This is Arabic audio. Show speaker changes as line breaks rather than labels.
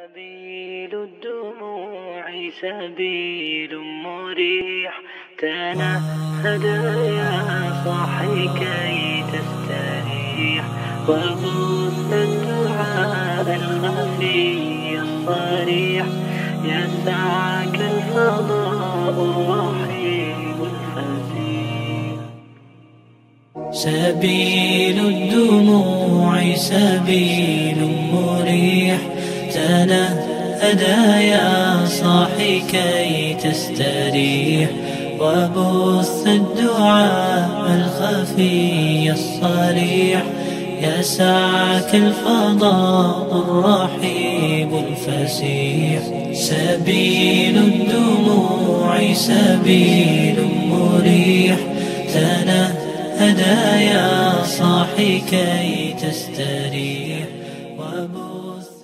سبيل الدموع سبيل مريح. تنهد يا صاحي كي تستريح. وبث الدعاء الخفي الصريح. يسعك الفضاء الرحيم الفسيح
سبيل الدموع سبيل مريح. تنهدى يا صاحي كي تستريح وبث الدعاء الخفي الصريح يسعك الفضاء الرحيب الفسيح سبيل الدموع سبيل مريح تنهدى يا صاحي كي تستريح وبث